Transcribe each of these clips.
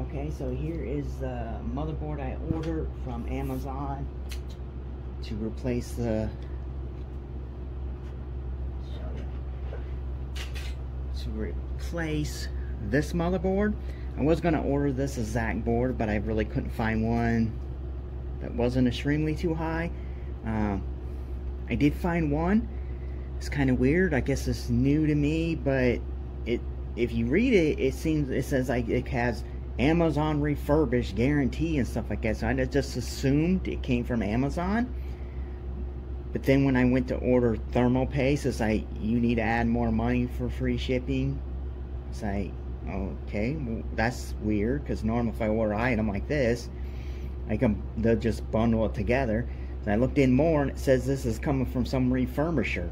Okay, so here is the motherboard I ordered from Amazon to replace the to replace this motherboard. I was gonna order this exact board, but I really couldn't find one that wasn't extremely too high. Um, I did find one. It's kind of weird. I guess it's new to me, but it if you read it, it seems it says like it has Amazon refurbished guarantee and stuff like that. So I just assumed it came from Amazon. But then when I went to order thermal paste, it's like you need to add more money for free shipping. It's like okay, well, that's weird because normally if I order an item like this, I can they'll just bundle it together. So I looked in more and it says this is coming from some refurbisher.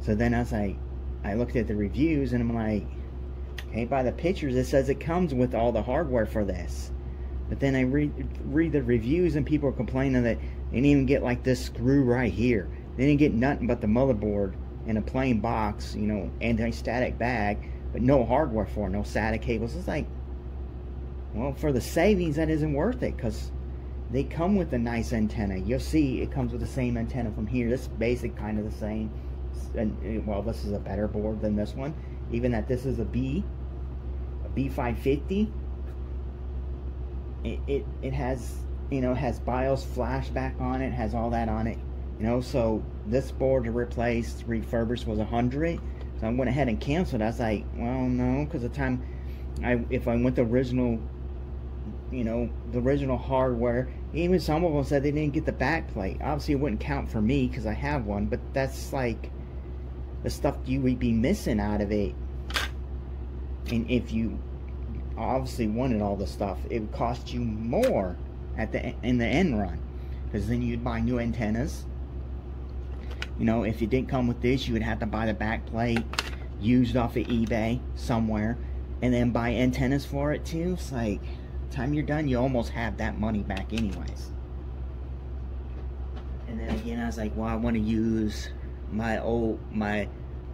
So then as I I looked at the reviews and I'm like, okay, by the pictures it says it comes with all the hardware for this. But then I read read the reviews and people are complaining that they didn't even get like this screw right here. They didn't get nothing but the motherboard in a plain box, you know, anti-static bag, but no hardware for it, no SATA cables. It's like, well, for the savings, that isn't worth it because they come with a nice antenna. You'll see it comes with the same antenna from here. This is basic, kind of the same. And well, this is a better board than this one. Even that this is a B, B550. It, it, it has, you know, has BIOS flashback on it, has all that on it. You know, so this board to replace, refurbished was a 100 So I went ahead and canceled. I was like, well, no, because the time I, if I went the original you know, the original hardware. Even some of them said they didn't get the back plate. Obviously, it wouldn't count for me because I have one, but that's like the stuff you would be missing out of it. And if you obviously wanted all the stuff, it would cost you more at the in the end run because then you'd buy new antennas. You know, if you didn't come with this, you would have to buy the back plate used off of eBay somewhere and then buy antennas for it too. It's like time you're done, you almost have that money back anyways. And then again, I was like, well, I want to use my old, my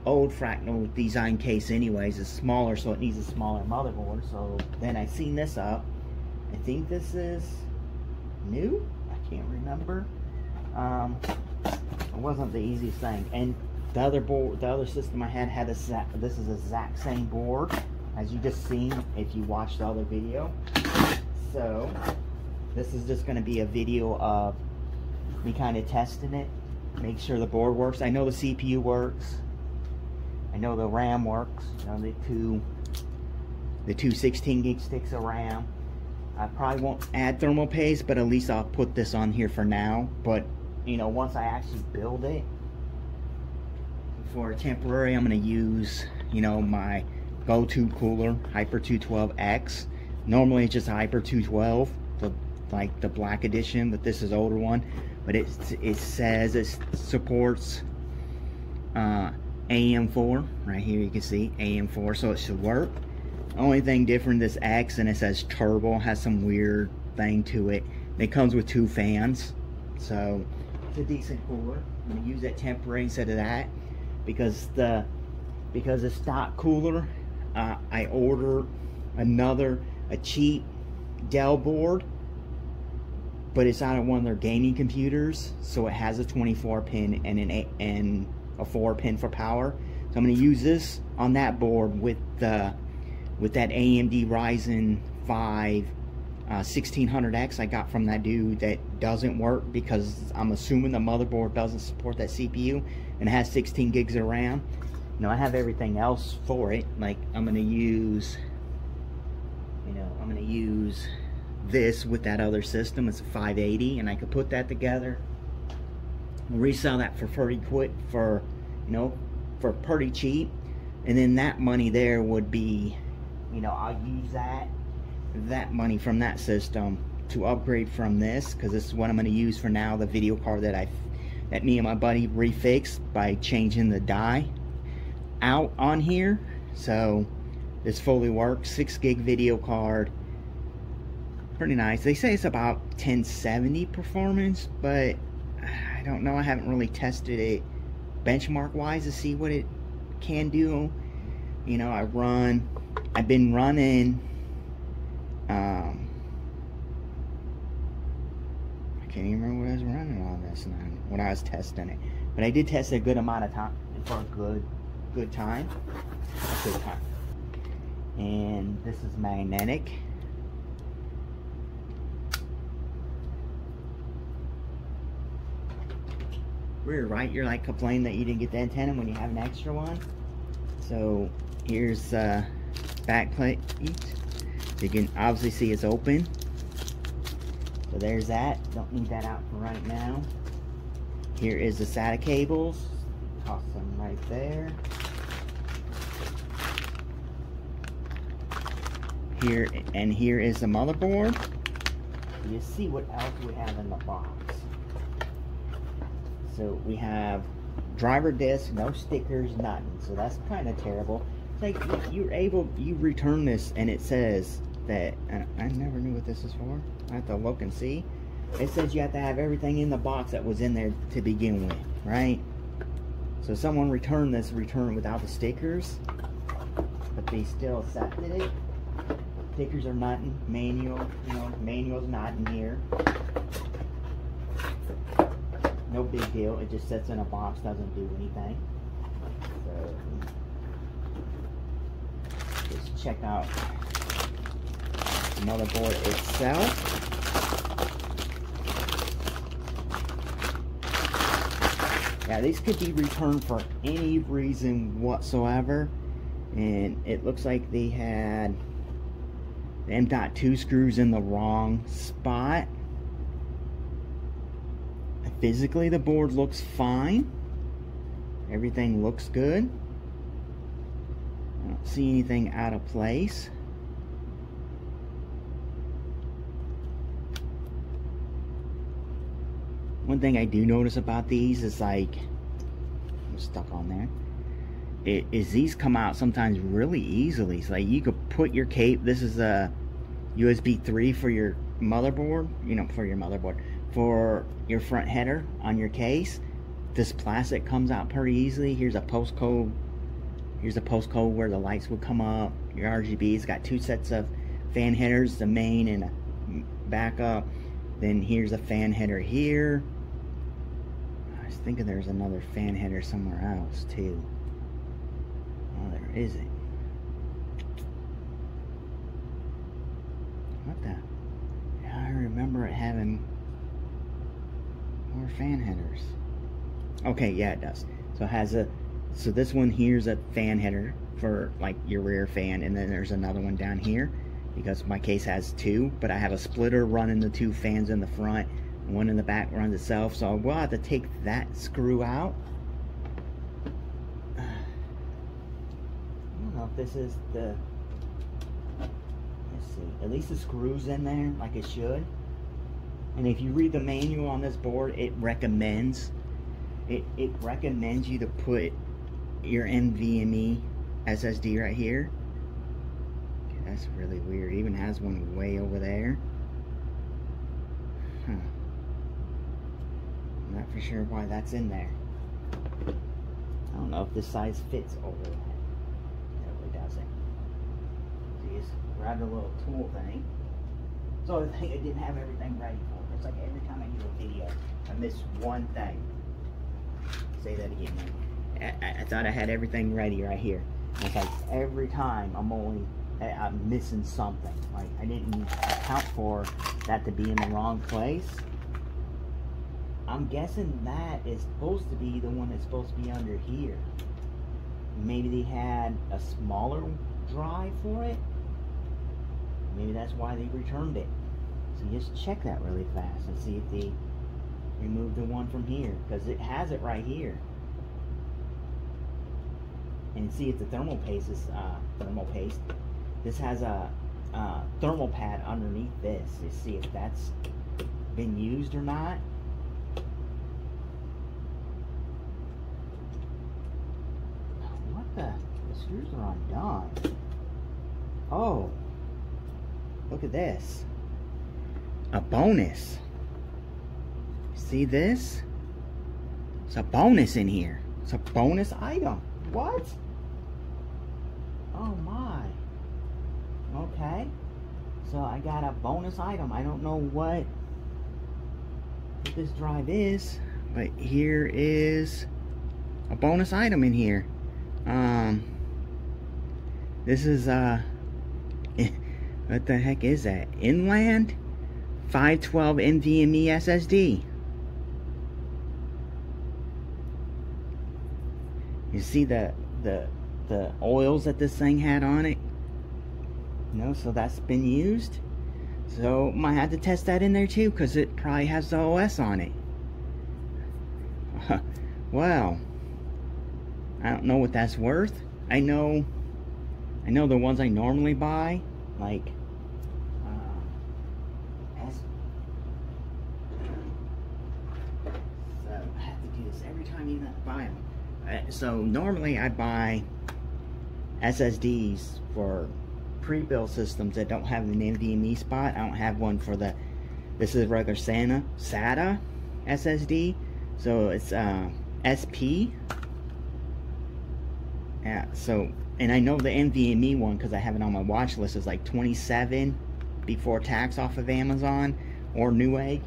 old fractal design case anyways. is smaller, so it needs a smaller motherboard. So then I seen this up. I think this is new. I can't remember. Um, it wasn't the easiest thing. And the other board, the other system I had had a this is the exact same board as you just seen if you watched the other video. So this is just going to be a video of me kind of testing it, make sure the board works. I know the CPU works. I know the RAM works. You know, the two the two 16 gig sticks of RAM. I probably won't add thermal paste, but at least I'll put this on here for now. But you know, once I actually build it for temporary, I'm to use you know my go-to cooler Hyper 212X Normally it's just Hyper 212, the like the black edition, but this is older one. But it it says it supports uh, AM4 right here. You can see AM4, so it should work. Only thing different this X and it says turbo has some weird thing to it. It comes with two fans, so it's a decent cooler. I'm gonna use that temporary instead of that because the because the stock cooler uh, I ordered another a cheap Dell board, but it's out of one of their gaming computers, so it has a 24 pin and an and a 4 pin for power. So I'm going to use this on that board with the with that AMD Ryzen 5 uh, 1600X I got from that dude that doesn't work because I'm assuming the motherboard doesn't support that CPU and has 16 gigs of RAM. Know, I have everything else for it. Like I'm going to use you know, I'm going to use this with that other system. It's a 580 and I could put that together. Resell that for pretty quid for, you know, for pretty cheap. And then that money there would be, you know, I'll use that, that money from that system to upgrade from this because this is what I'm going to use for now, the video card that I, that me and my buddy refixed by changing the die out on here. So, this fully works, 6 gig video card. Pretty nice. They say it's about 1070 performance, but I don't know. I haven't really tested it benchmark wise to see what it can do. You know, I run, I've been running Um, I can't even remember what I was running on this when I was testing it. But I did test a good amount of time for a good, good time. A good time. And this is magnetic. We're right. You're like complaining that you didn't get the antenna when you have an extra one. So here's uh, back plate. You can obviously see it's open. So there's that. Don't need that out for right now. Here is the SATA cables. Toss them right there. Here and here is the motherboard. You see what else we have in the box. So we have driver disc, no stickers, nothing. So that's kind of terrible. Like you're able, you return this and it says that, uh, I never knew what this is for. I have to look and see. It says you have to have everything in the box that was in there to begin with, right? So someone returned this, return without the stickers, but they still accepted it. Stickers are not in manual, you know, manual's not in here no big deal. It just sits in a box, doesn't do anything. So, just check out the motherboard itself. Yeah, these could be returned for any reason whatsoever. And it looks like they had the M.2 screws in the wrong spot. Physically, the board looks fine. Everything looks good. I don't see anything out of place. One thing I do notice about these is like, I'm stuck on there, it, is these come out sometimes really easily. It's like you could put your cape, this is a USB 3 for your motherboard, you know, for your motherboard for your front header on your case. This plastic comes out pretty easily. Here's a postcode. Here's a postcode where the lights would come up. Your RGB. It's got two sets of fan headers, the main and a backup. Then here's a fan header here. I was thinking there's another fan header somewhere else too. Oh, there is it. What the? I remember it having more fan headers. Okay, yeah, it does. So it has a, so this one here's a fan header for like your rear fan, and then there's another one down here because my case has two, but I have a splitter running the two fans in the front, one in the back runs itself. So we'll have to take that screw out. I don't know if this is the, let's see, at least the screws in there like it should. And if you read the manual on this board, it recommends it, it recommends you to put your NVMe SSD right here. Okay, that's really weird. It even has one way over there. Huh. I'm not for sure why that's in there. I don't know if this size fits over that. It really doesn't. So just grab the little tool thing. So I think I didn't have everything ready for it's like every time I do a video, I miss one thing. Say that again. I, I thought I had everything ready right here. It's like every time I'm only I'm missing something. Like I didn't account for that to be in the wrong place. I'm guessing that is supposed to be the one that's supposed to be under here. Maybe they had a smaller drive for it. Maybe that's why they returned it. Just check that really fast and see if they remove the one from here because it has it right here. And see if the thermal paste is uh, thermal paste. This has a thermal pad underneath this to see if that's been used or not. What the? The screws are undone. Oh, look at this a bonus. See this? It's a bonus in here. It's a bonus item. What? Oh my. Okay. So I got a bonus item. I don't know what, this drive is, but here is a bonus item in here. Um, this is, uh, what the heck is that? Inland 512 NVMe SSD. You see the the the oils that this thing had on it? You know, so that's been used. So might have to test that in there too, because it probably has the OS on it. well, I don't know what that's worth. I know, I know the ones I normally buy, like, uh, S so I this every time you buy them. Uh, so normally I buy SSDs for pre-built systems that don't have an NVMe spot. I don't have one for the, this is regular Santa, SATA SSD. So it's uh, SP. Yeah, so, and I know the NVMe one because I have it on my watch list is like 27 before tax off of Amazon or Newegg.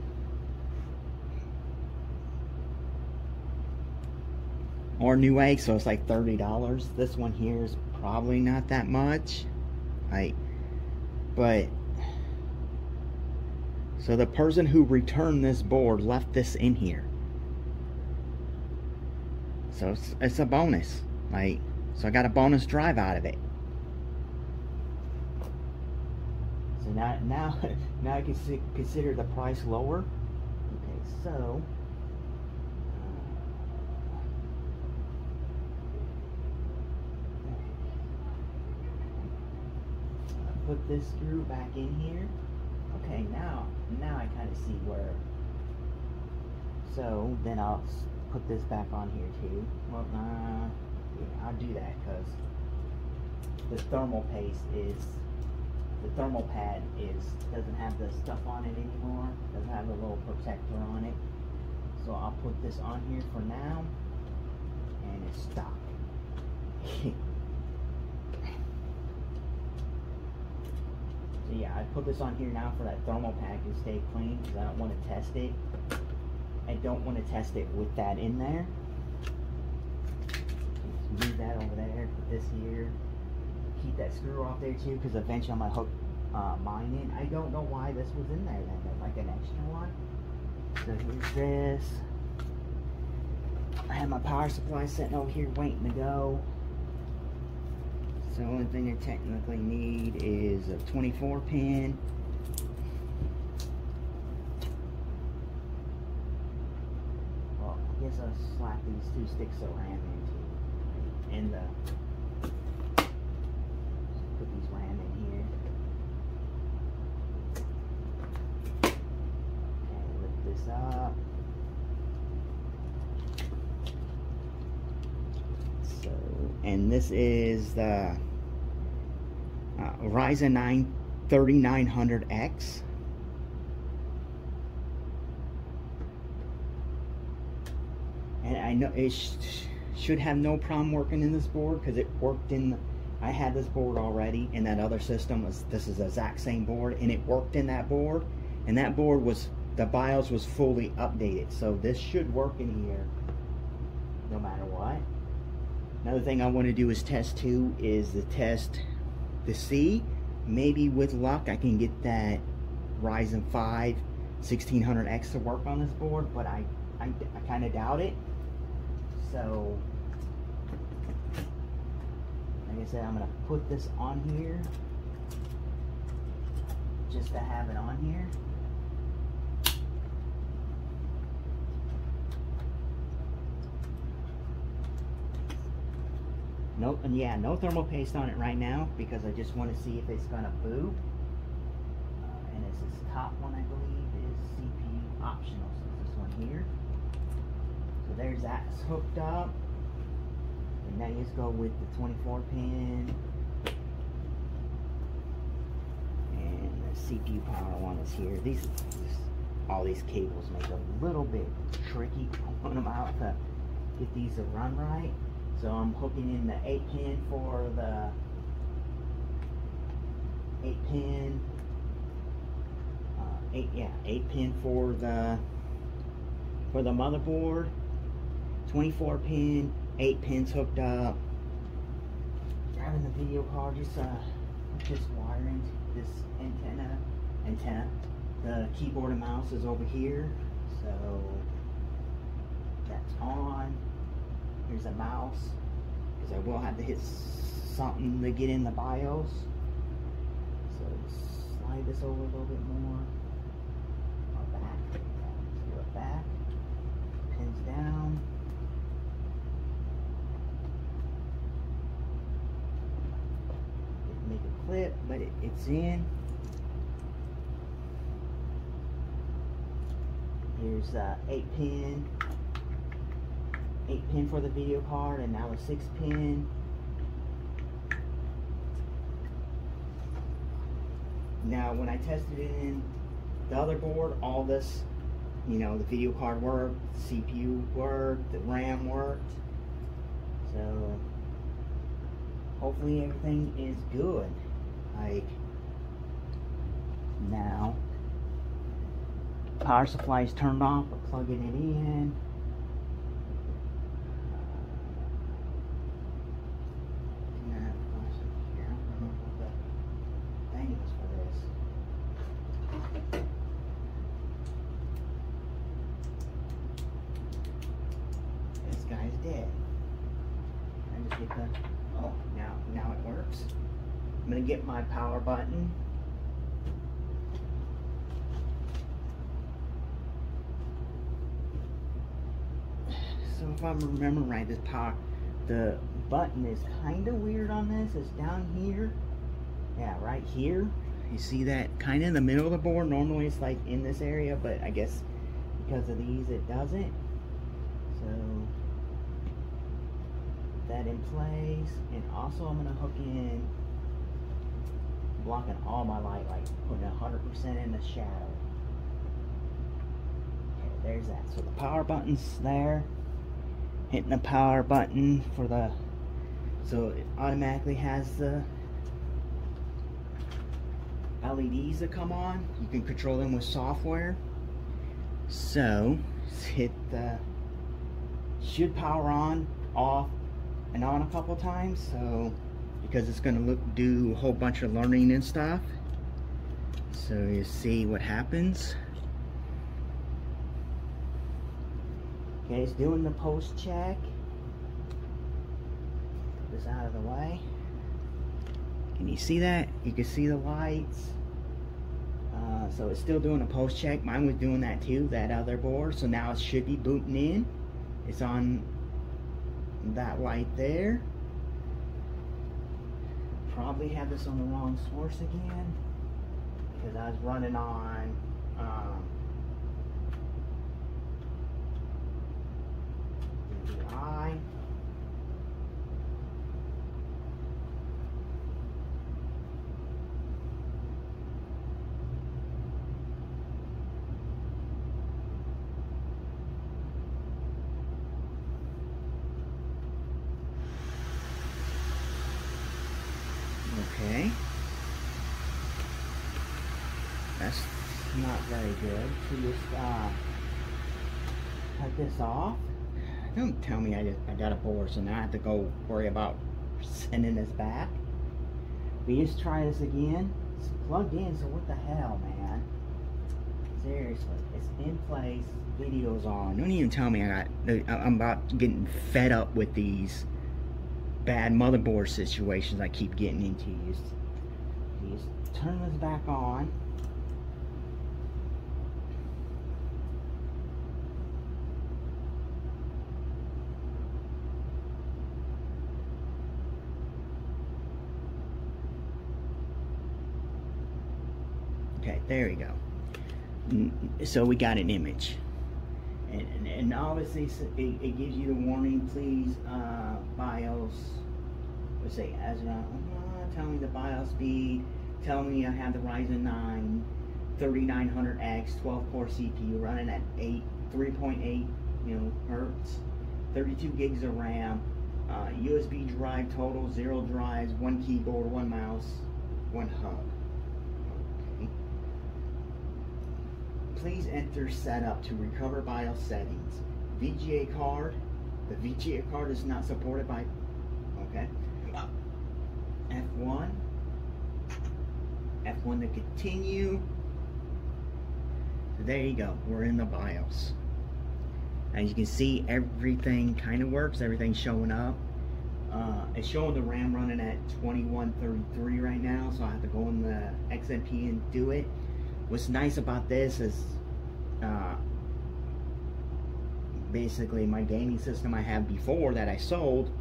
Or Newegg, so it's like $30. This one here is probably not that much. Like, but, so the person who returned this board left this in here. So it's, it's a bonus. Like, so I got a bonus drive out of it. So now, now, now I can consider the price lower. Okay, so put this screw back in here. Okay, now, now I kind of see where. So then I'll put this back on here too. Well, uh, yeah, I'll do that because the thermal paste is the thermal pad is doesn't have the stuff on it anymore. Doesn't have the little protector on it. So I'll put this on here for now, and it's stock. So yeah, I put this on here now for that thermal pack to stay clean because I don't want to test it. I don't want to test it with that in there. Just move that over there, put this here. Keep that screw off there too because eventually I'm going to hook uh, mine in. I don't know why this was in there then, like an extra one. So here's this. I have my power supply sitting over here waiting to go. So the only thing I technically need is a 24 pin. Well, I guess I'll slap these two sticks of RAM into in the put these RAM in here. And lift this up. So, and this is the uh, Ryzen 9 3900X. And I know it sh should have no problem working in this board because it worked in the, I had this board already and that other system was this is the exact same board and it worked in that board and that board was the BIOS was fully updated so this should work in here no matter what another thing I want to do is test too is the test to see. Maybe with luck I can get that Ryzen 5 1600X to work on this board, but I, I, I kind of doubt it. So, like I said, I'm going to put this on here just to have it on here. Nope, and yeah, no thermal paste on it right now because I just want to see if it's gonna boot. Uh, and it's this top one, I believe, is CPU optional, so it's this one here. So there's that hooked up. And now you just go with the 24 pin. And the CPU power one is here. These, all these cables make a little bit tricky pulling them out to get these to run right. So I'm hooking in the 8 pin for the 8 pin eight yeah eight pin for the for the motherboard 24 pin eight pins hooked up. Grabbing the video card just uh just wiring this antenna antenna. The keyboard and mouse is over here so that's on here's a mouse. Because I will have to hit something to get in the BIOS. So slide this over a little bit more. Or back. Do it back. Pins down. Didn't make a clip but it, it's in. Here's uh, 8 pin, 8 pin for the video card, and now a 6 pin. Now, when I tested it in the other board, all this, you know, the video card worked, the CPU worked, the RAM worked. So, hopefully everything is good. Like, now, power supply is turned off, we're plugging it in. This guy's dead. I just get the oh now now it works. I'm gonna get my power button. So if I'm remembering right, this power, the button is kind of weird on this. It's down here. Yeah, right here. You see that kind of in the middle of the board. Normally it's like in this area, but I guess because of these it doesn't. So that in place. And also I'm gonna hook in blocking all my light, like putting 100% in the shadow. Okay, there's that. So the power button's there hitting the power button for the so it automatically has the LEDs that come on you can control them with software so hit the should power on off and on a couple times so because it's going to look do a whole bunch of learning and stuff so you see what happens Okay, it's doing the post check. Put this out of the way. Can you see that? You can see the lights. Uh, so it's still doing a post check. Mine was doing that too, that other board. So now it should be booting in. It's on that light there. Probably have this on the wrong source again. Because I was running on um, eye. Okay. That's not very good. So just uh, cut this off. Don't tell me I, just, I got a board, so now I have to go worry about sending this back. We just try this again. It's plugged in, so what the hell, man? Seriously, it's in place. Video's on. Don't even tell me I got. I'm about getting fed up with these bad motherboard situations I keep getting into. You just, turn this back on. Okay, there we go. So we got an image. And, and, and obviously it, it, gives you the warning, please, uh, say, as uh, tell me the BIOS speed, tell me I have the Ryzen 9 3900X 12 core CPU running at 8, 3.8 you know, hertz, 32 gigs of RAM, uh, USB drive total, zero drives, one keyboard, one mouse, one hub. please enter setup to recover BIOS settings. VGA card. The VGA card is not supported by. Okay. F1. F1 to continue. So there you go. We're in the BIOS. As you can see, everything kind of works. Everything's showing up. Uh, it's showing the RAM running at 2133 right now, so I have to go in the XMP and do it. What's nice about this is uh, basically my gaming system I have before that I sold,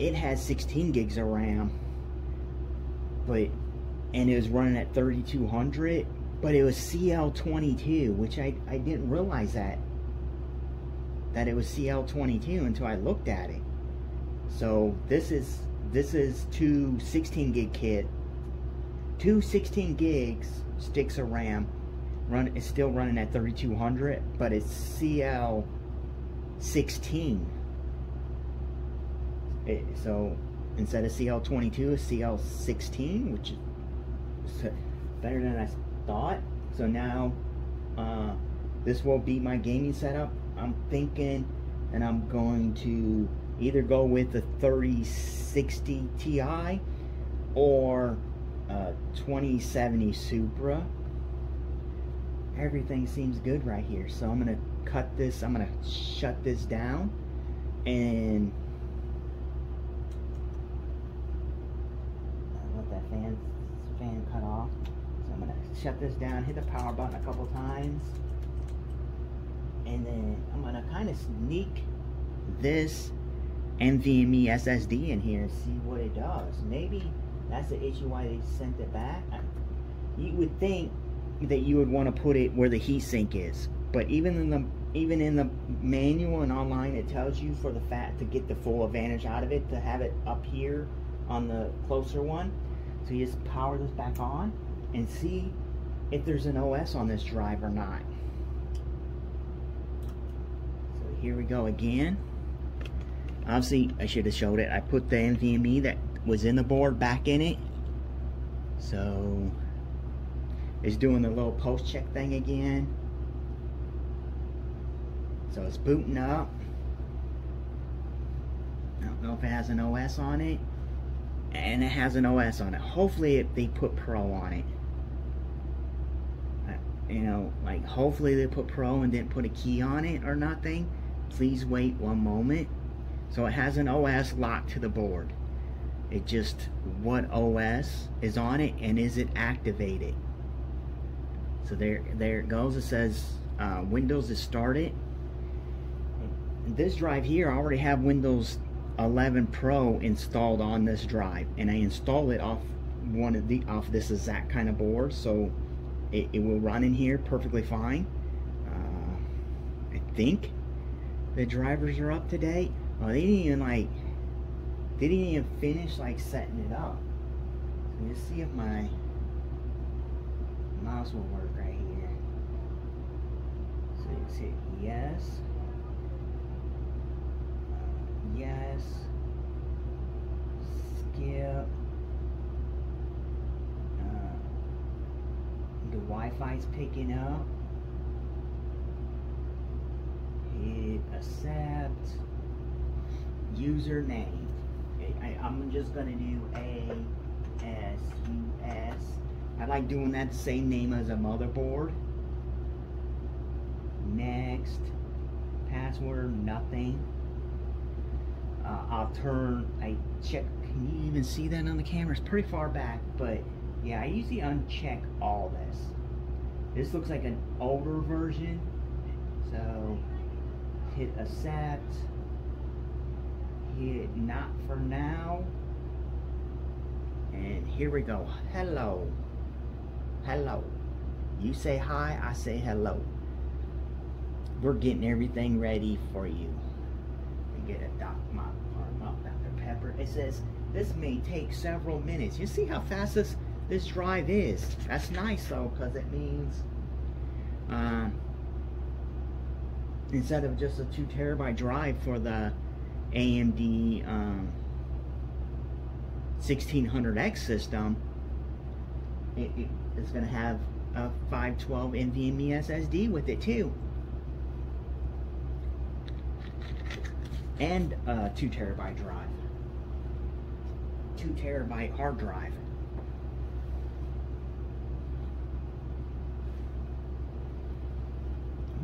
it has 16 gigs of RAM, but and it was running at 3200, but it was CL22, which I, I didn't realize that that it was CL22 until I looked at it. So this is this is two 16 gig kit, two 16 gigs sticks of RAM. Run is still running at 3200, but it's CL 16. It, so instead of CL 22, it's CL 16, which is better than I thought. So now uh, this will be my gaming setup. I'm thinking, and I'm going to either go with the 3060 Ti or uh, 2070 Super. Everything seems good right here. So I'm going to cut this, I'm going to shut this down and let that fan, fan cut off. So I'm going to shut this down, hit the power button a couple times. And then I'm to kind of sneak this NVMe SSD in here and see what it does. Maybe that's the issue why they sent it back. You would think that you would want to put it where the heatsink is, but even in the even in the manual and online, it tells you for the fat to get the full advantage out of it to have it up here on the closer one. So you just power this back on and see if there's an OS on this drive or not. So here we go again. Obviously I should have showed it. I put the NVMe that was in the board back in it. So it's doing the little post check thing again. So it's booting up. I don't know if it has an OS on it. And it has an OS on it. Hopefully it, they put Pro on it you know like hopefully they put Pro and didn't put a key on it or nothing please wait one moment so it has an OS locked to the board. It just, what OS is on it and is it activated? So there, there it goes. It says uh, Windows is started. This drive here, I already have Windows 11 Pro installed on this drive, and I install it off one of the off this exact kind of board, so it, it will run in here perfectly fine. Uh, I think the drivers are up to date. Oh, they didn't even like, they didn't even finish like setting it up. Let's see if my mouse will work right here. So let's hit yes. Yes. Skip. Uh, the Wi-Fi's picking up. Hit accept username. I, am just gonna do A S U S. I like doing that same name as a motherboard. Next. Password, nothing. Uh, I'll turn, I check, can you even see that on the camera? It's pretty far back, but yeah, I usually uncheck all this. This looks like an older version, so hit accept hit not for now. And here we go. Hello. Hello. You say hi, I say hello. We're getting everything ready for you. We get a Doc my Dr. Pepper. It says this may take several minutes. You see how fast this this drive is. That's nice though, because it means um, instead of just a two terabyte drive for the AMD um, 1600X system, it, it, it's going to have a 512 NVMe SSD with it too. And a 2 terabyte drive. 2 terabyte hard drive.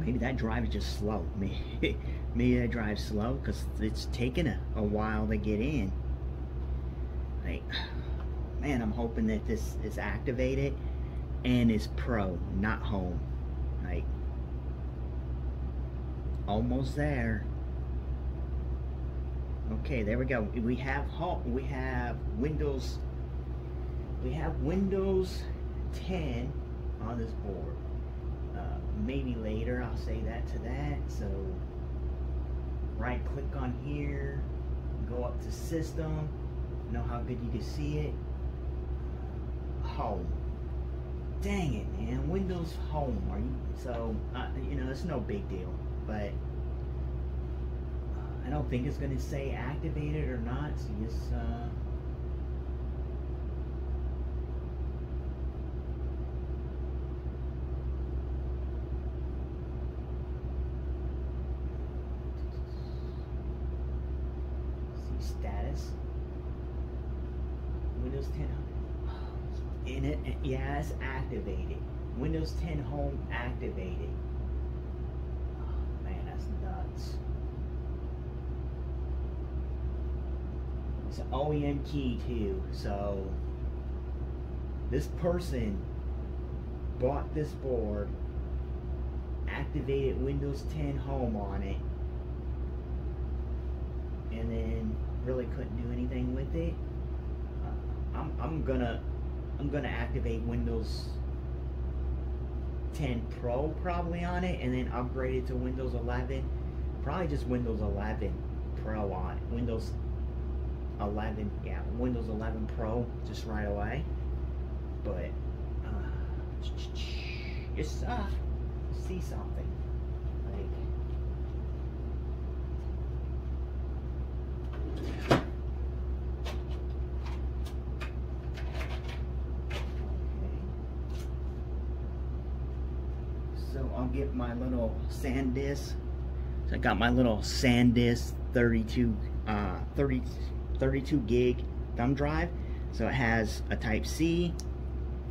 Maybe that drive is just slow. Maybe, maybe that drive's slow because it's taking a, a while to get in. Like, man, I'm hoping that this is activated and is pro, not home. Like, almost there. Okay, there we go. We have home. We have Windows. We have Windows 10 on this board. Uh, maybe later I'll say that to that. So right click on here, go up to System. Know how good you can see it. Home. Dang it, man. Windows Home. Are you so? Uh, you know, it's no big deal, but. I don't think it's going to say activated or not, so just uh, see status. Windows 10 in it, yeah, it's activated. 10 Home activated. Oh, man, that's nuts. It's an OEM key too, so this person bought this board, activated Windows 10 Home on it, and then really couldn't do anything with it. Uh, I'm, I'm gonna I'm gonna activate Windows 10 Pro probably on it, and then upgrade it to Windows 11. Probably just Windows 11 Pro on it. Windows 11, yeah, Windows 11 Pro just right away. But uh, just uh, see something like. So I'll get my little SanDisk. So I got my little SanDisk 32, uh, 30, 32 gig thumb drive. So it has a Type C,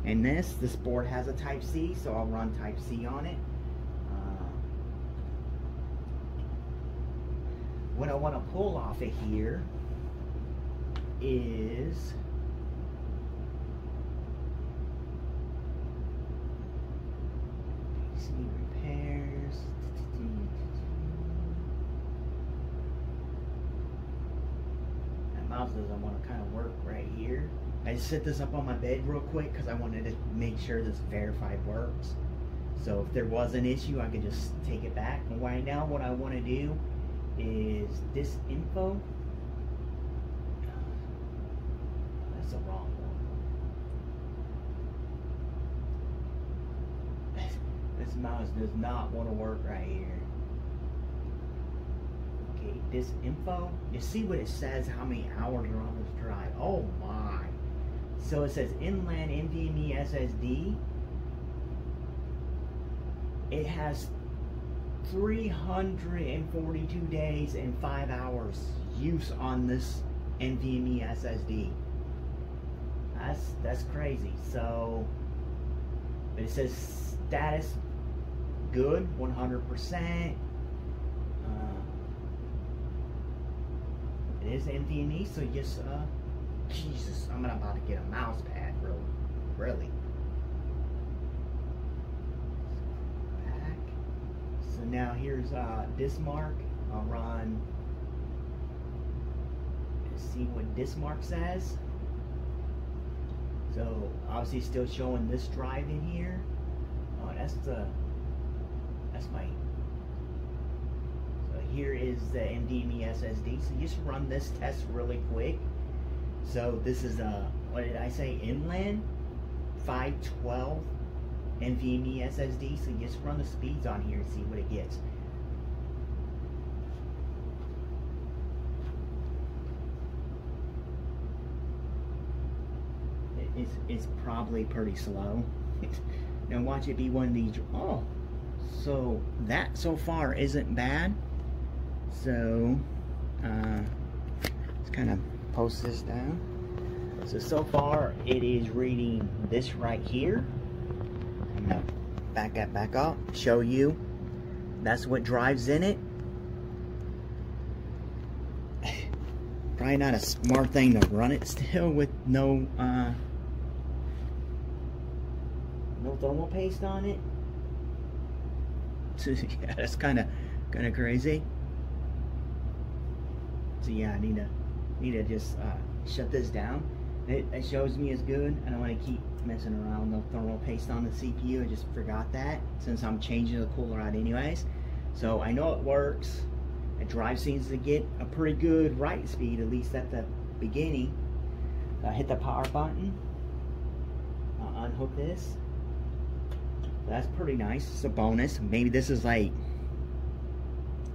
and this this board has a Type C, so I'll run Type C on it. Uh, what I want to pull off of here is PC repairs. That mouse doesn't want to kind of work right here. Set this up on my bed real quick because I wanted to make sure this verified works. So if there was an issue, I could just take it back. And right now, what I want to do is this info. That's the wrong one. This mouse does not want to work right here. Okay, this info. You see what it says? How many hours are on this drive? Oh my! So it says inland NVMe SSD. It has 342 days and 5 hours use on this NVMe SSD. That's that's crazy. So it says status good 100%. Uh, it is NVMe, so just uh Jesus, I'm about to get a mouse pad, really. Really. Back. So now here's uh, DiskMark. I'll run. and See what DiskMark says. So obviously still showing this drive in here. Oh, that's the. That's my. So here is the NVMe SSD. So just run this test really quick. So this is a, what did I say, inland 512 NVMe SSD. So just run the speeds on here and see what it gets. It's, it's probably pretty slow. now watch it be one of these. Oh, so that so far isn't bad. So, uh, let's kind of post this down. So, so far it is reading this right here. I'm gonna back that back up, show you. That's what drives in it. Probably not a smart thing to run it still with no, uh, no thermal paste on it. So, yeah, that's kind of kind of crazy. So yeah, I need to need to just uh, shut this down. It, it, shows me as good. I don't want to keep messing around with no thermal paste on the CPU. I just forgot that since I'm changing the cooler out anyways. So I know it works. It drive seems to get a pretty good write speed, at least at the beginning. I hit the power button. I'll unhook this. That's pretty nice. It's a bonus. Maybe this is like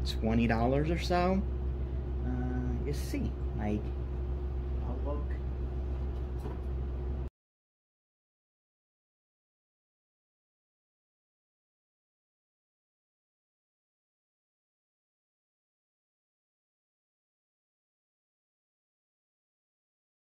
$20 or so. Uh, you see, like